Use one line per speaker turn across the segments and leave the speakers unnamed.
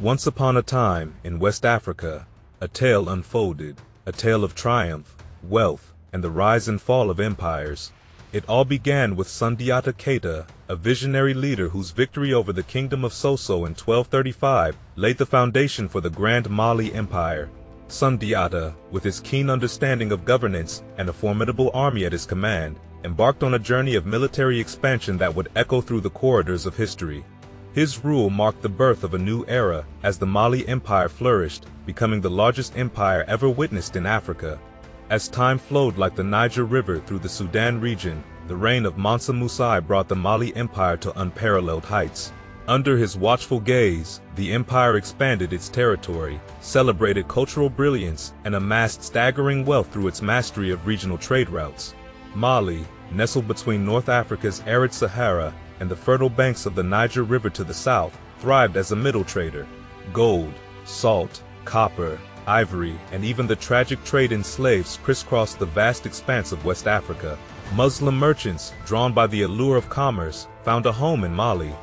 Once upon a time, in West Africa, a tale unfolded, a tale of triumph, wealth, and the rise and fall of empires. It all began with Sundiata Keita, a visionary leader whose victory over the kingdom of Soso in 1235 laid the foundation for the Grand Mali Empire. Sundiata, with his keen understanding of governance and a formidable army at his command, embarked on a journey of military expansion that would echo through the corridors of history. His rule marked the birth of a new era as the Mali Empire flourished, becoming the largest empire ever witnessed in Africa. As time flowed like the Niger River through the Sudan region, the reign of Mansa Musa I brought the Mali Empire to unparalleled heights. Under his watchful gaze, the empire expanded its territory, celebrated cultural brilliance, and amassed staggering wealth through its mastery of regional trade routes. Mali, nestled between North Africa's arid Sahara and the fertile banks of the Niger River to the south, thrived as a middle trader. Gold, salt, copper, ivory, and even the tragic trade in slaves crisscrossed the vast expanse of West Africa. Muslim merchants, drawn by the allure of commerce, found a home in Mali.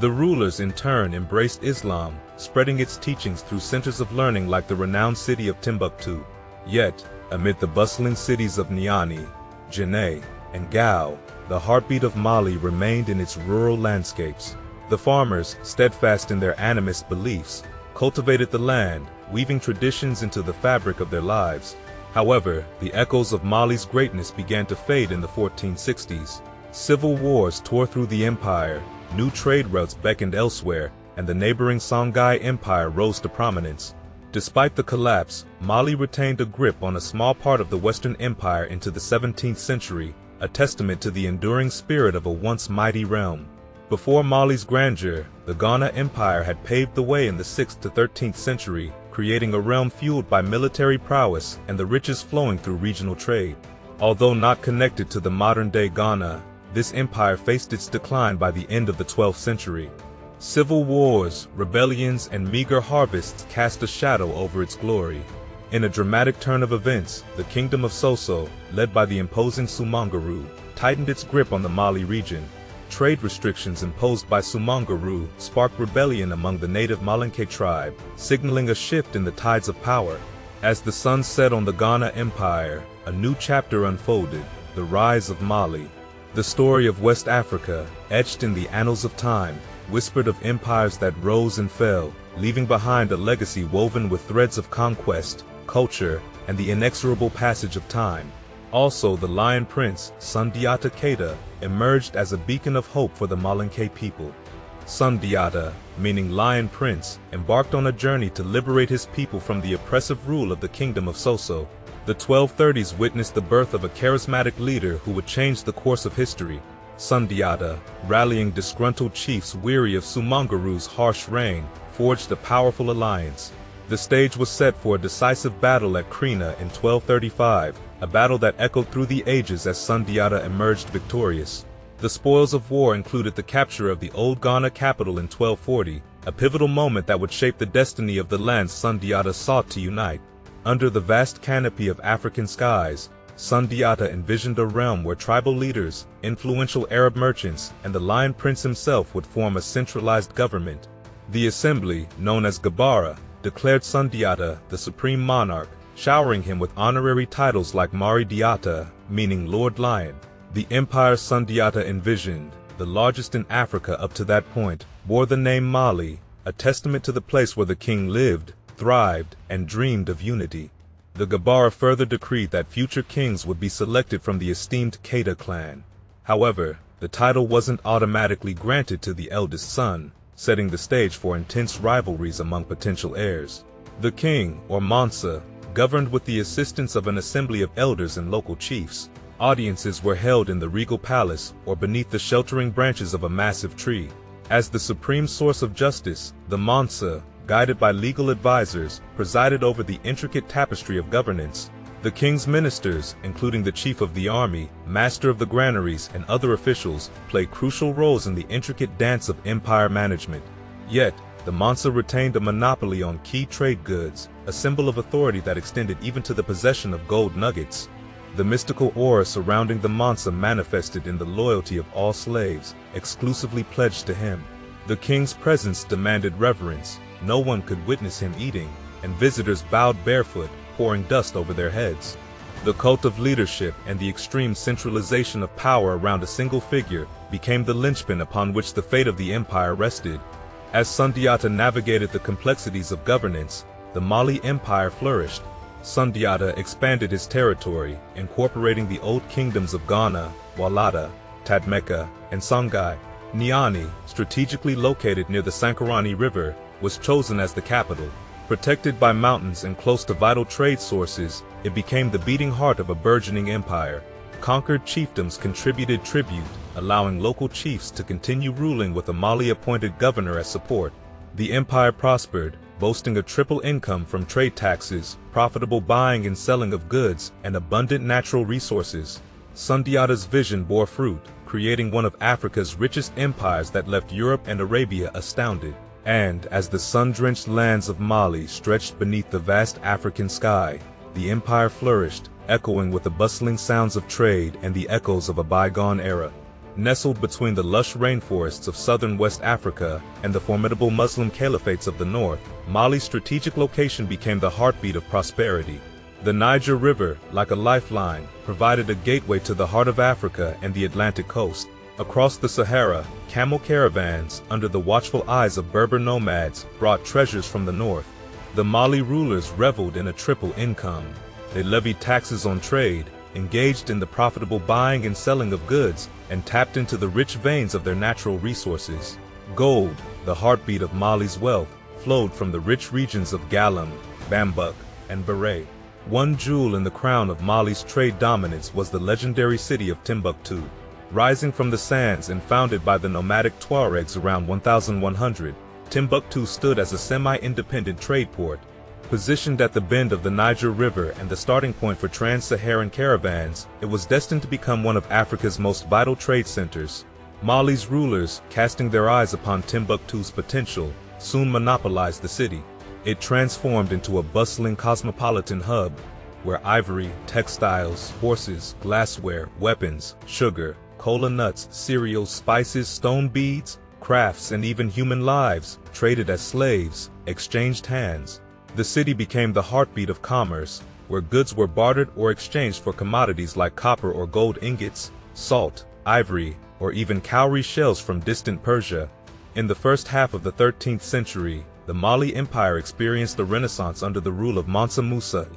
The rulers in turn embraced Islam, spreading its teachings through centers of learning like the renowned city of Timbuktu. Yet, amid the bustling cities of Niani, Djenné, and Gao, the heartbeat of Mali remained in its rural landscapes. The farmers, steadfast in their animist beliefs, cultivated the land, weaving traditions into the fabric of their lives. However, the echoes of Mali's greatness began to fade in the 1460s. Civil wars tore through the empire, new trade routes beckoned elsewhere, and the neighboring Songhai Empire rose to prominence. Despite the collapse, Mali retained a grip on a small part of the Western Empire into the 17th century, a testament to the enduring spirit of a once mighty realm. Before Mali's grandeur, the Ghana Empire had paved the way in the 6th to 13th century, creating a realm fueled by military prowess and the riches flowing through regional trade. Although not connected to the modern-day Ghana, this empire faced its decline by the end of the 12th century. Civil wars, rebellions, and meager harvests cast a shadow over its glory. In a dramatic turn of events, the kingdom of Soso, led by the imposing Sumanguru, tightened its grip on the Mali region. Trade restrictions imposed by Sumanguru sparked rebellion among the native Malinke tribe, signaling a shift in the tides of power. As the sun set on the Ghana Empire, a new chapter unfolded, the rise of Mali. The story of West Africa, etched in the annals of time, whispered of empires that rose and fell, leaving behind a legacy woven with threads of conquest, culture, and the inexorable passage of time. Also, the Lion Prince, Sundiata Keita, emerged as a beacon of hope for the Malinke people. Sundiata, meaning Lion Prince, embarked on a journey to liberate his people from the oppressive rule of the kingdom of Soso. The 1230s witnessed the birth of a charismatic leader who would change the course of history. Sundiata, rallying disgruntled chiefs weary of Sumanguru's harsh reign, forged a powerful alliance. The stage was set for a decisive battle at Krina in 1235, a battle that echoed through the ages as Sundiata emerged victorious. The spoils of war included the capture of the old Ghana capital in 1240, a pivotal moment that would shape the destiny of the lands Sundiata sought to unite. Under the vast canopy of African skies, Sundiata envisioned a realm where tribal leaders, influential Arab merchants, and the Lion Prince himself would form a centralized government. The assembly, known as Gbara, declared Sundiata the supreme monarch, showering him with honorary titles like Mari Diata, meaning Lord Lion. The empire Sundiata envisioned, the largest in Africa up to that point, bore the name Mali, a testament to the place where the king lived, thrived, and dreamed of unity. The Gbara further decreed that future kings would be selected from the esteemed Keita clan. However, the title wasn't automatically granted to the eldest son, setting the stage for intense rivalries among potential heirs. The king, or Mansa, governed with the assistance of an assembly of elders and local chiefs. Audiences were held in the regal palace or beneath the sheltering branches of a massive tree. As the supreme source of justice, the Mansa, guided by legal advisors, presided over the intricate tapestry of governance. The king's ministers, including the chief of the army, master of the granaries, and other officials, played crucial roles in the intricate dance of empire management. Yet, the Mansa retained a monopoly on key trade goods, a symbol of authority that extended even to the possession of gold nuggets. The mystical aura surrounding the Mansa manifested in the loyalty of all slaves, exclusively pledged to him. The king's presence demanded reverence, no one could witness him eating, and visitors bowed barefoot, pouring dust over their heads. The cult of leadership and the extreme centralization of power around a single figure became the linchpin upon which the fate of the empire rested. As Sundiata navigated the complexities of governance, the Mali Empire flourished. Sundiata expanded his territory, incorporating the old kingdoms of Ghana, Walata, Tadmeka, and Songhai. Niani, strategically located near the Sankarani River, was chosen as the capital. Protected by mountains and close to vital trade sources, it became the beating heart of a burgeoning empire. Conquered chiefdoms contributed tribute, allowing local chiefs to continue ruling with a Mali-appointed governor as support. The empire prospered, boasting a triple income from trade taxes, profitable buying and selling of goods, and abundant natural resources. Sundiata's vision bore fruit, creating one of Africa's richest empires that left Europe and Arabia astounded. And as the sun-drenched lands of Mali stretched beneath the vast African sky, the empire flourished, echoing with the bustling sounds of trade and the echoes of a bygone era. Nestled between the lush rainforests of southern West Africa and the formidable Muslim caliphates of the north, Mali's strategic location became the heartbeat of prosperity. The Niger River, like a lifeline, provided a gateway to the heart of Africa and the Atlantic coast. Across the Sahara, camel caravans, under the watchful eyes of Berber nomads, brought treasures from the north. The Mali rulers reveled in a triple income. They levied taxes on trade, engaged in the profitable buying and selling of goods, and tapped into the rich veins of their natural resources. Gold, the heartbeat of Mali's wealth, flowed from the rich regions of Galam, Bambuk, and Beret. One jewel in the crown of Mali's trade dominance was the legendary city of Timbuktu. Rising from the sands and founded by the nomadic Tuaregs around 1100, Timbuktu stood as a semi-independent trade port, Positioned at the bend of the Niger River and the starting point for trans-Saharan caravans, it was destined to become one of Africa's most vital trade centers. Mali's rulers, casting their eyes upon Timbuktu's potential, soon monopolized the city. It transformed into a bustling cosmopolitan hub, where ivory, textiles, horses, glassware, weapons, sugar, cola nuts, cereals, spices, stone beads, crafts, and even human lives, traded as slaves, exchanged hands, the city became the heartbeat of commerce, where goods were bartered or exchanged for commodities like copper or gold ingots, salt, ivory, or even cowrie shells from distant Persia. In the first half of the 13th century, the Mali Empire experienced a renaissance under the rule of Mansa Musa.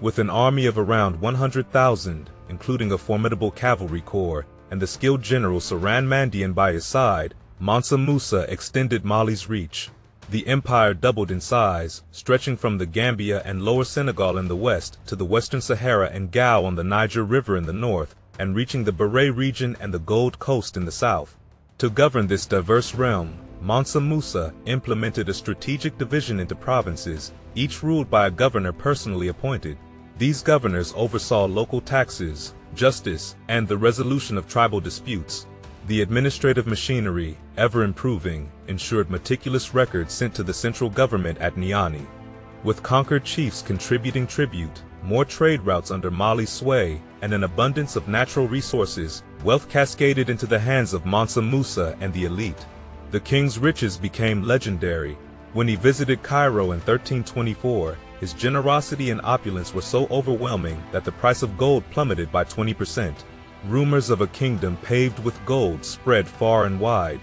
With an army of around 100,000, including a formidable cavalry corps, and the skilled general Saran Mandian by his side, Mansa Musa extended Mali's reach. The empire doubled in size, stretching from the Gambia and Lower Senegal in the west to the Western Sahara and Gao on the Niger River in the north, and reaching the Beret region and the Gold Coast in the south. To govern this diverse realm, Mansa Musa implemented a strategic division into provinces, each ruled by a governor personally appointed. These governors oversaw local taxes, justice, and the resolution of tribal disputes. The administrative machinery, ever improving, ensured meticulous records sent to the central government at Niani. With conquered chiefs contributing tribute, more trade routes under Mali's sway, and an abundance of natural resources, wealth cascaded into the hands of Mansa Musa and the elite. The king's riches became legendary. When he visited Cairo in 1324, his generosity and opulence were so overwhelming that the price of gold plummeted by 20%. Rumors of a kingdom paved with gold spread far and wide.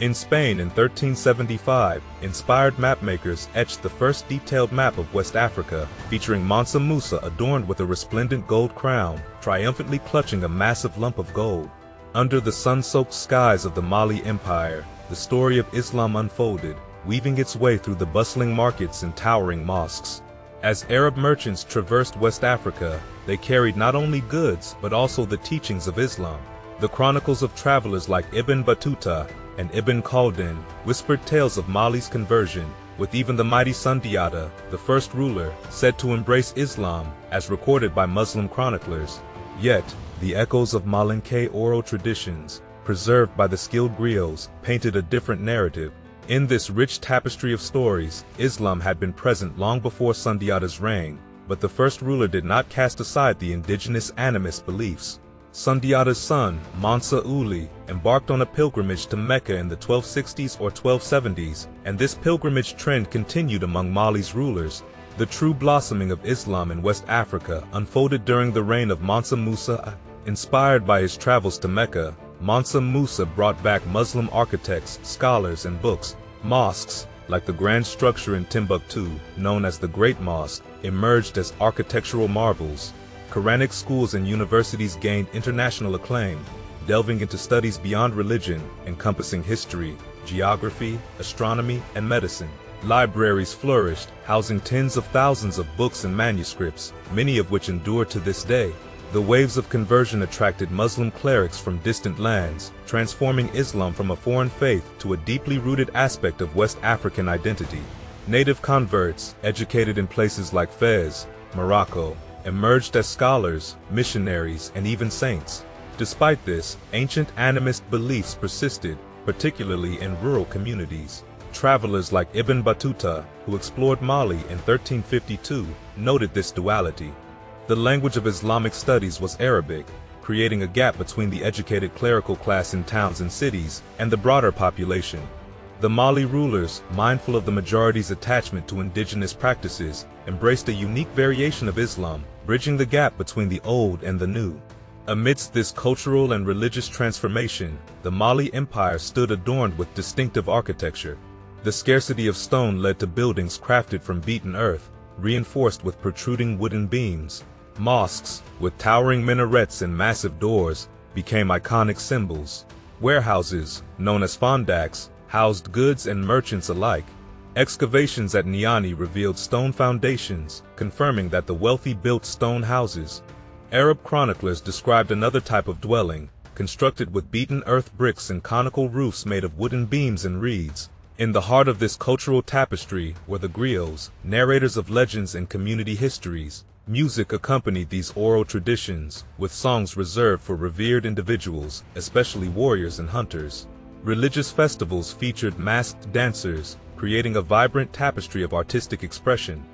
In Spain in 1375, inspired mapmakers etched the first detailed map of West Africa, featuring Mansa Musa adorned with a resplendent gold crown, triumphantly clutching a massive lump of gold. Under the sun-soaked skies of the Mali Empire, the story of Islam unfolded, weaving its way through the bustling markets and towering mosques. As Arab merchants traversed West Africa, they carried not only goods, but also the teachings of Islam. The chronicles of travelers like Ibn Battuta and Ibn Khaldun whispered tales of Mali's conversion, with even the mighty Sundiata, the first ruler, said to embrace Islam, as recorded by Muslim chroniclers. Yet, the echoes of Malinke oral traditions, preserved by the skilled griots, painted a different narrative, in this rich tapestry of stories, Islam had been present long before Sundiata's reign, but the first ruler did not cast aside the indigenous animist beliefs. Sundiata's son, Mansa Uli, embarked on a pilgrimage to Mecca in the 1260s or 1270s, and this pilgrimage trend continued among Mali's rulers. The true blossoming of Islam in West Africa unfolded during the reign of Mansa Musa. Inspired by his travels to Mecca, Mansa Musa brought back Muslim architects, scholars, and books. Mosques, like the grand structure in Timbuktu, known as the Great Mosque, emerged as architectural marvels. Quranic schools and universities gained international acclaim, delving into studies beyond religion, encompassing history, geography, astronomy, and medicine. Libraries flourished, housing tens of thousands of books and manuscripts, many of which endure to this day. The waves of conversion attracted Muslim clerics from distant lands, transforming Islam from a foreign faith to a deeply rooted aspect of West African identity. Native converts, educated in places like Fez, Morocco, emerged as scholars, missionaries, and even saints. Despite this, ancient animist beliefs persisted, particularly in rural communities. Travelers like Ibn Battuta, who explored Mali in 1352, noted this duality. The language of Islamic studies was Arabic, creating a gap between the educated clerical class in towns and cities and the broader population. The Mali rulers, mindful of the majority's attachment to indigenous practices, embraced a unique variation of Islam, bridging the gap between the old and the new. Amidst this cultural and religious transformation, the Mali Empire stood adorned with distinctive architecture. The scarcity of stone led to buildings crafted from beaten earth, reinforced with protruding wooden beams. Mosques, with towering minarets and massive doors, became iconic symbols. Warehouses, known as fondaks, housed goods and merchants alike. Excavations at Niani revealed stone foundations, confirming that the wealthy built stone houses. Arab chroniclers described another type of dwelling, constructed with beaten earth bricks and conical roofs made of wooden beams and reeds. In the heart of this cultural tapestry were the griots, narrators of legends and community histories. Music accompanied these oral traditions, with songs reserved for revered individuals, especially warriors and hunters. Religious festivals featured masked dancers, creating a vibrant tapestry of artistic expression.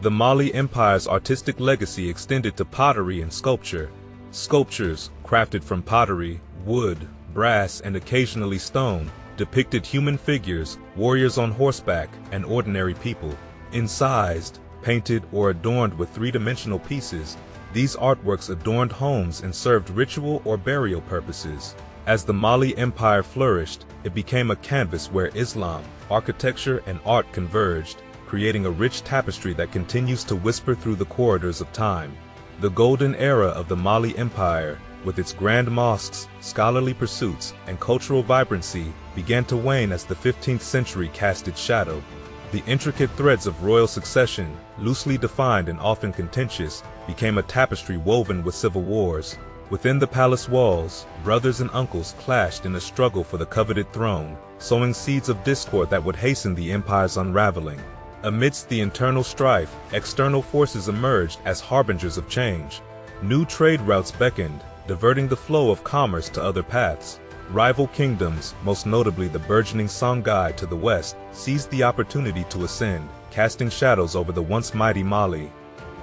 The Mali Empire's artistic legacy extended to pottery and sculpture. Sculptures, crafted from pottery, wood, brass, and occasionally stone, depicted human figures, warriors on horseback, and ordinary people. Incised, painted, or adorned with three-dimensional pieces, these artworks adorned homes and served ritual or burial purposes. As the Mali Empire flourished, it became a canvas where Islam, architecture, and art converged, creating a rich tapestry that continues to whisper through the corridors of time. The golden era of the Mali Empire, with its grand mosques, scholarly pursuits, and cultural vibrancy, began to wane as the 15th century cast its shadow. The intricate threads of royal succession, loosely defined and often contentious, became a tapestry woven with civil wars. Within the palace walls, brothers and uncles clashed in a struggle for the coveted throne, sowing seeds of discord that would hasten the empire's unraveling. Amidst the internal strife, external forces emerged as harbingers of change. New trade routes beckoned, diverting the flow of commerce to other paths. Rival kingdoms, most notably the burgeoning Songhai to the west, seized the opportunity to ascend, casting shadows over the once mighty Mali.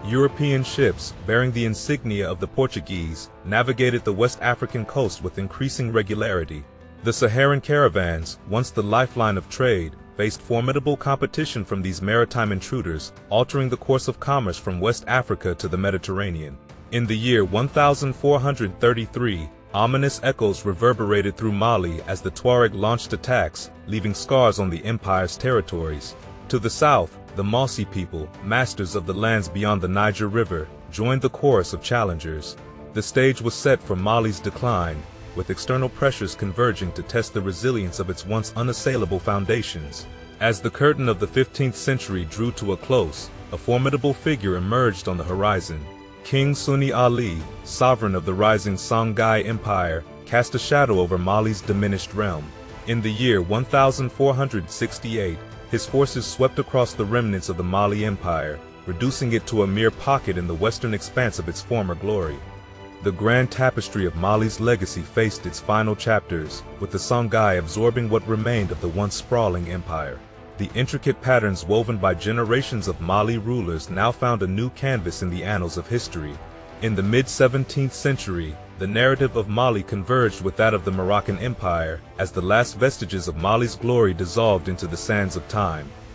European ships, bearing the insignia of the Portuguese, navigated the West African coast with increasing regularity. The Saharan caravans, once the lifeline of trade, faced formidable competition from these maritime intruders, altering the course of commerce from West Africa to the Mediterranean. In the year 1433, Ominous echoes reverberated through Mali as the Tuareg launched attacks, leaving scars on the empire's territories. To the south, the Mossi people, masters of the lands beyond the Niger River, joined the chorus of challengers. The stage was set for Mali's decline, with external pressures converging to test the resilience of its once unassailable foundations. As the curtain of the 15th century drew to a close, a formidable figure emerged on the horizon. King Sunni Ali, sovereign of the rising Songhai Empire, cast a shadow over Mali's diminished realm. In the year 1468, his forces swept across the remnants of the Mali Empire, reducing it to a mere pocket in the western expanse of its former glory. The grand tapestry of Mali's legacy faced its final chapters, with the Songhai absorbing what remained of the once sprawling empire. The intricate patterns woven by generations of Mali rulers now found a new canvas in the annals of history. In the mid-17th century, the narrative of Mali converged with that of the Moroccan Empire as the last vestiges of Mali's glory dissolved into the sands of time.